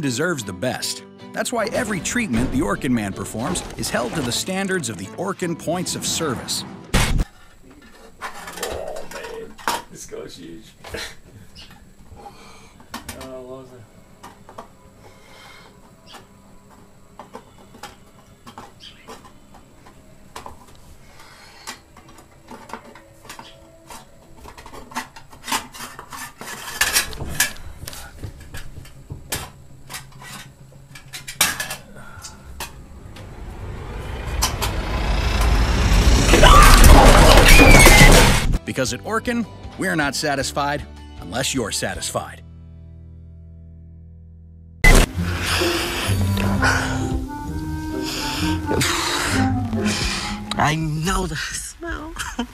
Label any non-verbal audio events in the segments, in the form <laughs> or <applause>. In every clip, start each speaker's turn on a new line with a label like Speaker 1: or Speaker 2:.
Speaker 1: Deserves the best. That's why every treatment the Orkin Man performs is held to the standards of the Orkin points of service.
Speaker 2: Oh man, this guy's huge. <laughs> oh,
Speaker 1: Because at Orkin, we're not satisfied unless you're satisfied.
Speaker 3: I know the smell. <sighs>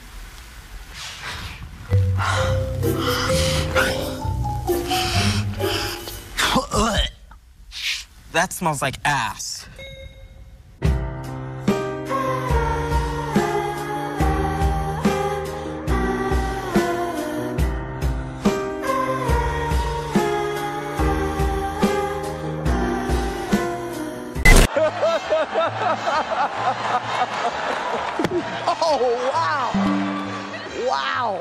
Speaker 3: that smells like ass.
Speaker 4: Wow. Wow.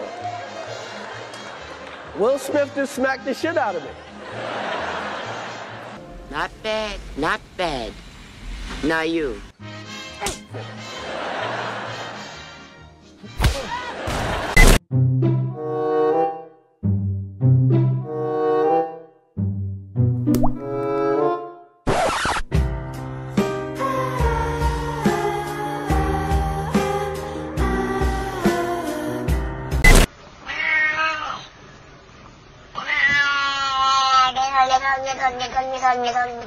Speaker 4: Will Smith just smacked the shit out of me.
Speaker 5: Not bad, not bad. Now you.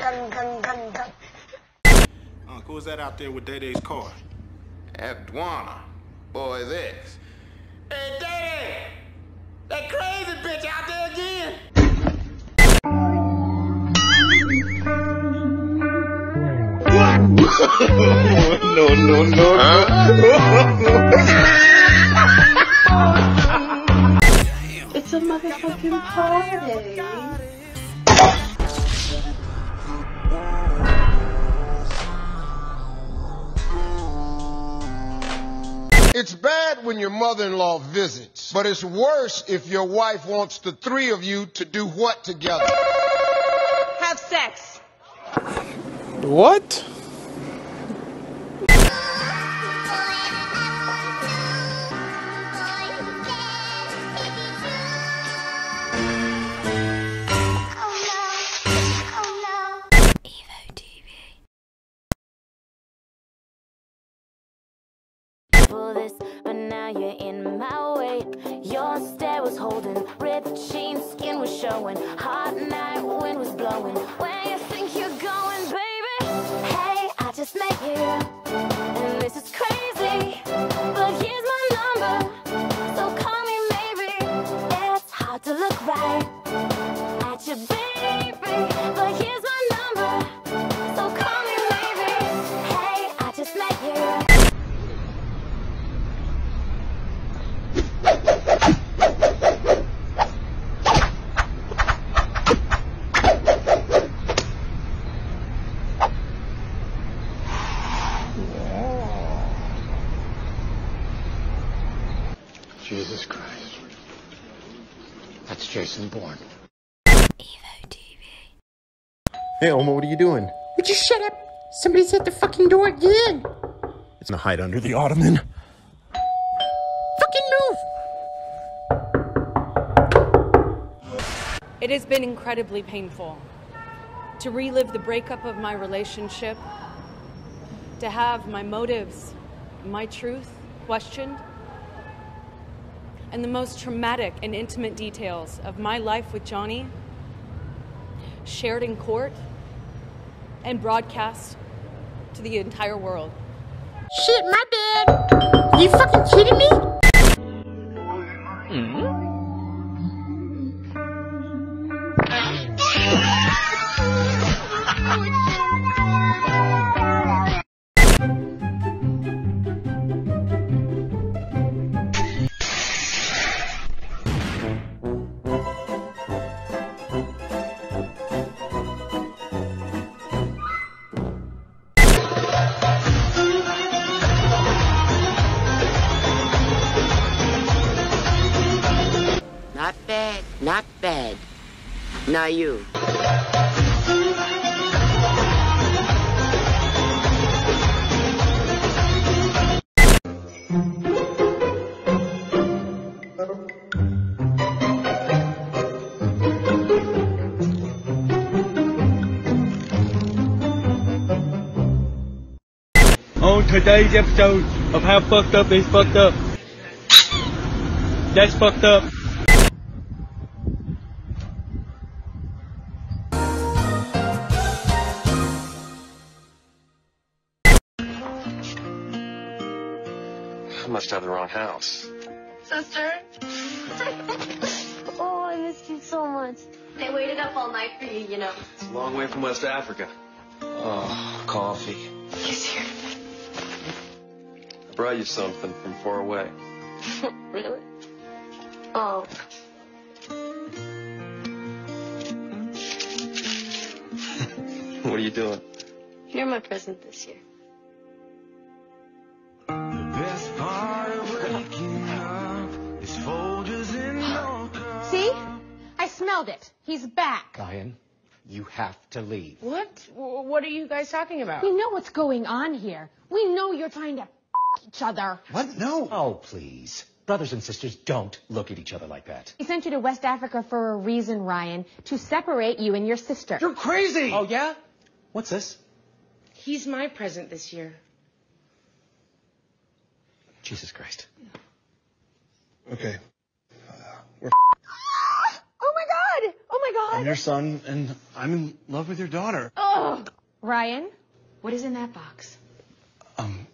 Speaker 6: Unc, who was that out there with Day Day's car? Abdwana. Boys X. Hey, Day Day! That crazy bitch out there again!
Speaker 7: no, no, no.
Speaker 8: It's a motherfucking party.
Speaker 9: It's bad when your mother-in-law visits, but it's worse if your wife wants the three of you to do what together?
Speaker 8: Have sex.
Speaker 4: What?
Speaker 10: Where you think you're going, baby? Hey, I just met you,
Speaker 11: Jesus Christ. That's Jason Bourne.
Speaker 12: Hey, Oma, what are you doing?
Speaker 13: Would you shut up? Somebody's at the fucking door again.
Speaker 12: It's gonna hide under the ottoman.
Speaker 13: Fucking move!
Speaker 14: It has been incredibly painful to relive the breakup of my relationship, to have my motives, my truth questioned, and the most traumatic and intimate details of my life with Johnny shared in court and broadcast to the entire world.
Speaker 13: Shit, my bad. You fucking kidding me?
Speaker 5: Not you.
Speaker 2: On today's episode of How Fucked Up Is Fucked Up. That's fucked up.
Speaker 15: Must have the wrong house.
Speaker 8: Sister? <laughs>
Speaker 10: Oh, I missed you so much.
Speaker 8: They waited up all night for you, you know.
Speaker 15: It's a long way from West Africa. Oh, coffee.
Speaker 8: He's here.
Speaker 15: I brought you something from far away. <laughs>
Speaker 8: really? Oh. <laughs>
Speaker 15: What are you doing?
Speaker 8: You're my present this year.
Speaker 13: He's back.
Speaker 11: Ryan, you have to leave.
Speaker 13: What? What are you guys talking about? We know what's going on here. We know you're trying to each other.
Speaker 11: What? No. Oh, please. Brothers and sisters don't look at each other like that.
Speaker 13: He sent you to West Africa for a reason, Ryan, to separate you and your sister.
Speaker 11: You're crazy! Oh, yeah? What's this?
Speaker 8: He's my present this year.
Speaker 11: Jesus Christ.
Speaker 12: Okay.
Speaker 13: Oh <laughs> my god! Oh my god!
Speaker 12: I'm your son, and I'm in love with your daughter.
Speaker 13: Oh, Ryan, what is in that box?
Speaker 12: Um,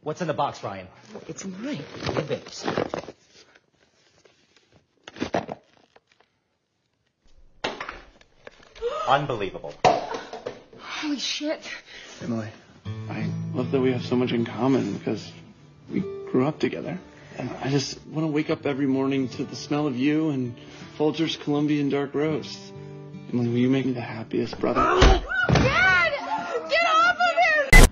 Speaker 11: What's in the box, Ryan?
Speaker 8: It's mine.
Speaker 11: It is. Unbelievable.
Speaker 8: Holy shit.
Speaker 2: Emily, I love that we have so much in common because we grew up together. And I just want to wake up every morning to the smell of you and Folgers Colombian dark roast. Emily, will you make me the happiest brother?
Speaker 13: Oh Dad! Get off of him!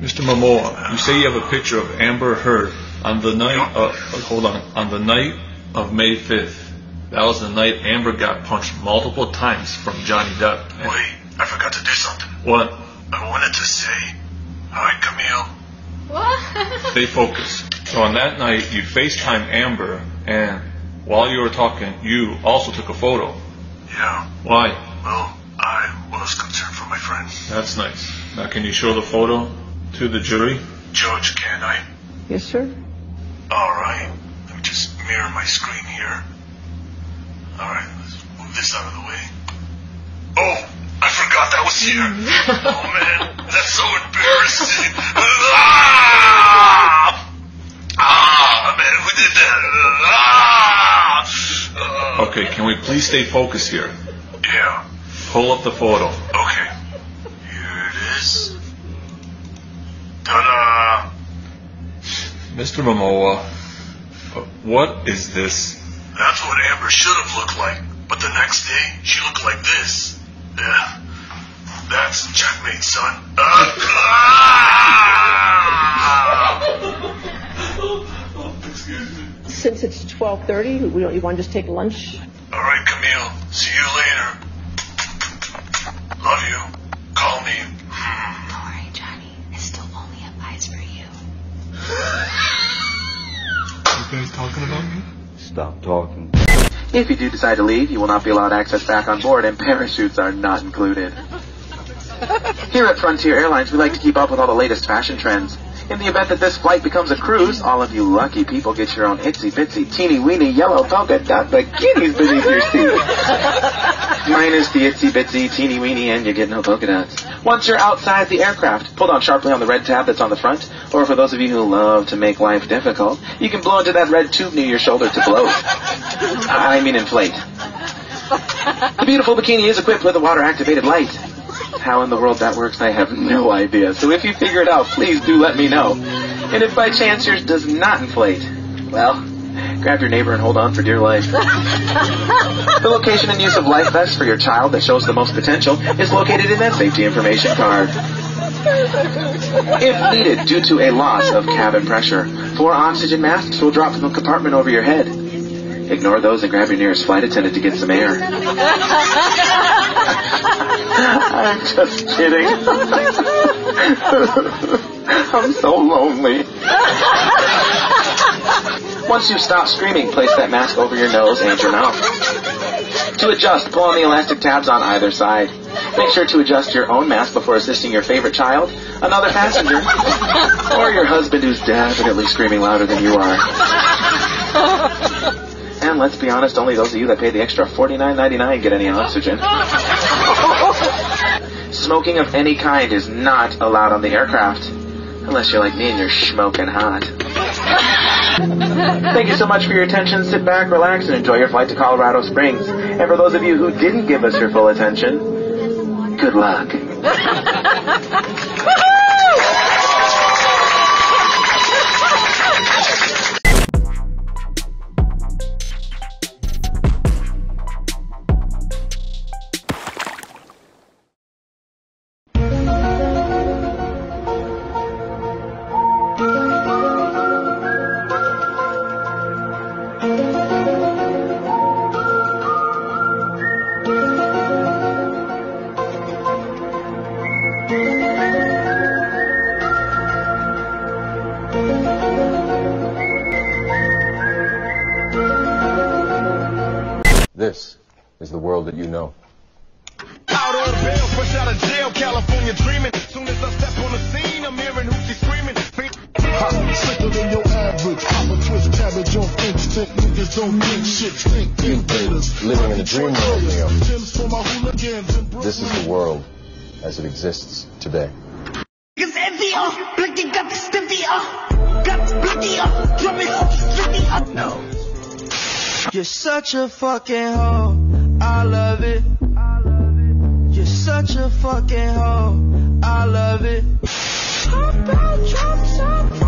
Speaker 16: Mr. Momoa, you say you have a picture of Amber Heard on the night of, uh, hold on, on the night of May 5th. That was the night Amber got punched multiple times from Johnny Depp.
Speaker 17: Wait, I forgot to do something.
Speaker 16: What?
Speaker 17: I wanted to say, hi, Camille.
Speaker 8: What? <laughs>
Speaker 16: Stay focused. So on that night, you FaceTime Amber, and while you were talking, you also took a photo.
Speaker 17: Yeah,
Speaker 16: Why?
Speaker 17: well, I was concerned for my friend.
Speaker 16: That's nice. Now, can you show the photo to the jury?
Speaker 17: George, can I?
Speaker 8: Yes, sir.
Speaker 17: All right. Let me just mirror my screen here. All right, let's move this out of the way. Oh, I forgot that was here. oh man, that's so embarrassing. <laughs> ah! ah, man, who did that? Ah!
Speaker 16: Okay, can we please stay focused here?
Speaker 17: Yeah.
Speaker 16: Pull up the photo.
Speaker 17: Okay. Here it is. Ta-da!
Speaker 16: Mr. Momoa, uh, what is this?
Speaker 17: That's what Amber should have looked like. But the next day, she looked like this. Yeah. Uh, that's checkmate, son.
Speaker 8: Uh, <laughs> Since it's 12.30, we don't, you want to just take lunch?
Speaker 17: All right, Camille. See you later. Love you. Call me.
Speaker 10: Don't worry, Johnny. I still only have eyes for you.
Speaker 16: You guys talking about me?
Speaker 18: Stop talking. If you do decide to leave, you will not be allowed access back on board, and parachutes are not included. Here at Frontier Airlines, we like to keep up with all the latest fashion trends. In the event that this flight becomes a cruise, all of you lucky people get your own itsy bitsy teeny weeny yellow polka dot bikinis beneath your seat. <laughs> Minus the itsy bitsy teeny weeny and you get no polka dots. Once you're outside the aircraft, pull down sharply on the red tab that's on the front, or for those of you who love to make life difficult, you can blow into that red tube near your shoulder to blow. I mean inflate. The beautiful bikini is equipped with a water-activated light. How in the world that works, I have no idea. So if you figure it out, please do let me know. And if by chance yours does not inflate, well, grab your neighbor and hold on for dear life. <laughs> the location and use of life vests for your child that shows the most potential is located in that safety information card. If needed due to a loss of cabin pressure, four oxygen masks will drop from the compartment over your head. Ignore those and grab your nearest flight attendant to get some air. I'm just kidding. I'm so lonely. Once you stop screaming, place that mask over your nose and your mouth. To adjust, pull on the elastic tabs on either side. Make sure to adjust your own mask before assisting your favorite child, another passenger, or your husband who's definitely screaming louder than you are. And let's be honest, only those of you that pay the extra $49.99 get any oxygen. Smoking of any kind is not allowed on the aircraft. Unless you're like me and you're smoking hot. Thank you so much for your attention. Sit back, relax, and enjoy your flight to Colorado Springs. And for those of you who didn't give us your full attention, good luck.
Speaker 7: California dreaming. Soon as I step on the scene, I'm hearing hoochie screaming.
Speaker 19: I'm sicker than your average. I'm a twist cabbage on instinct. Niggas don't think shit. Think invaders.
Speaker 20: Living in a dream world, Leo.
Speaker 19: Gems for my hooligans and
Speaker 20: This is the world as it exists today.
Speaker 7: Cause heavier, blinking got stiffier. Got blinkier, drumming up stiffier. No.
Speaker 21: You're such a fucking hoe. I love it. Such a fucking hoe. I love it. Hop out, drop top,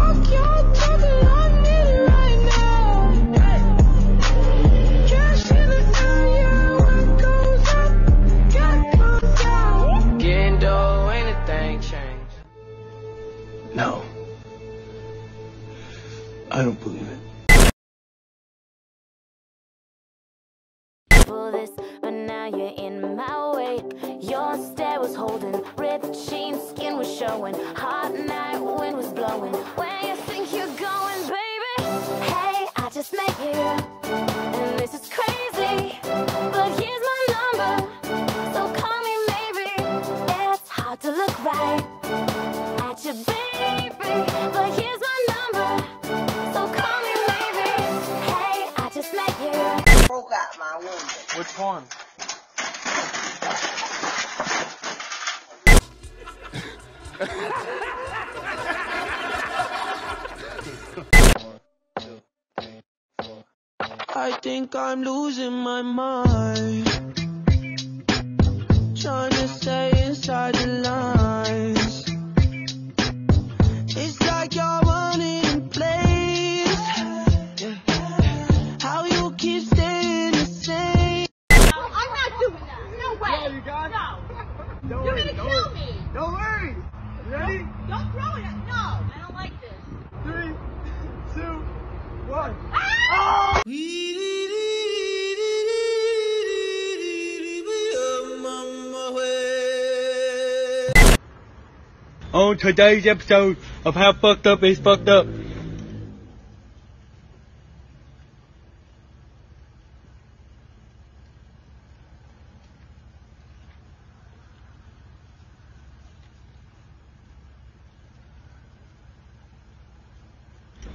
Speaker 22: today's episode of How Fucked Up is Fucked Up.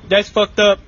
Speaker 22: That's fucked up.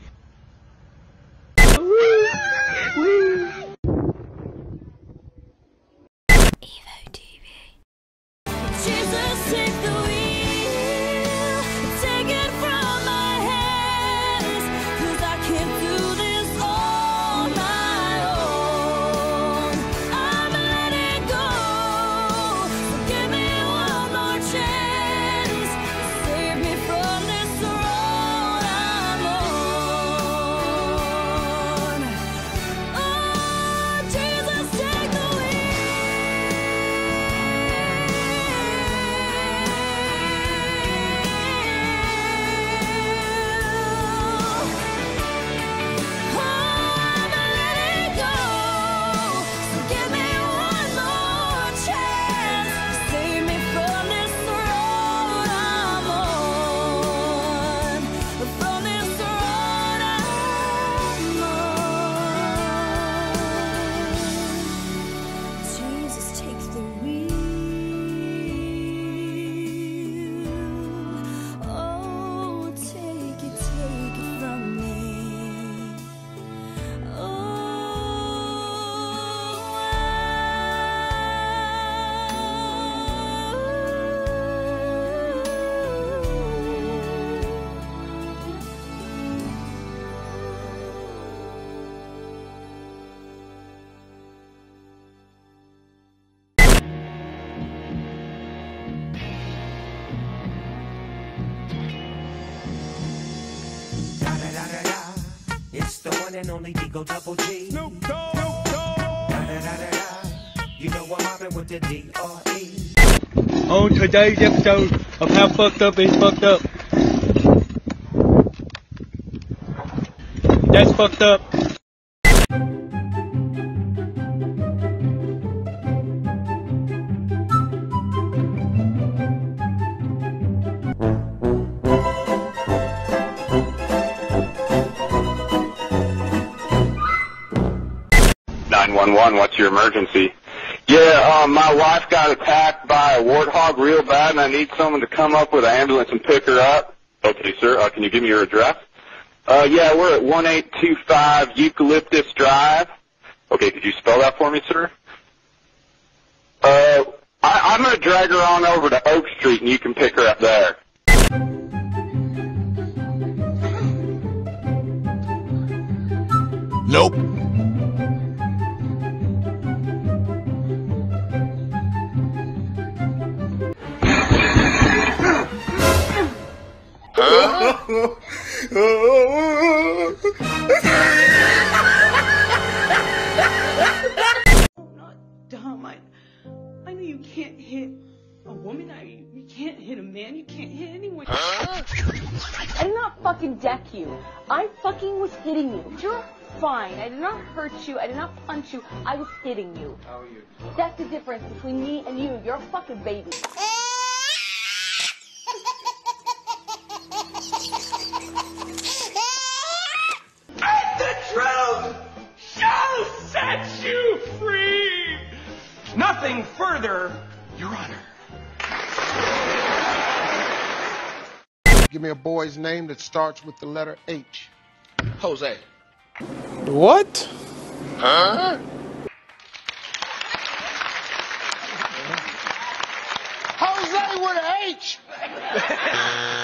Speaker 10: The one
Speaker 11: and only D-O Double G. Snoop Dogg. Da-da-da-da-da. You know I'm mobbing with the D-R-E.
Speaker 22: On today's episode of How Fucked Up is Fucked Up. That's fucked up.
Speaker 23: What's your emergency? Yeah, um, my wife got attacked by a warthog real bad, and I need someone to come up with an ambulance and pick her up. Okay, sir. Uh, can you give me your address? Uh, yeah, we're at one eight two five Eucalyptus Drive. Okay, could you spell that for me, sir? Uh, I, I'm gonna drag her on over to Oak Street, and you can pick her up there.
Speaker 3: Nope.
Speaker 24: Dumb. I, I know you can't hit a woman. I, you can't hit a man. You can't hit anyone.
Speaker 8: I did not fucking deck you. I fucking was hitting you. You're fine. I did not hurt you. I did not punch you. I was hitting you.
Speaker 23: How are you?
Speaker 8: That's the difference between me and you. You're a fucking baby.
Speaker 21: Eh, you free. Nothing further, Your Honor.
Speaker 19: Give me a boy's name that starts with the letter H.
Speaker 25: Jose.
Speaker 19: What?
Speaker 25: Huh? Jose with an H! <laughs>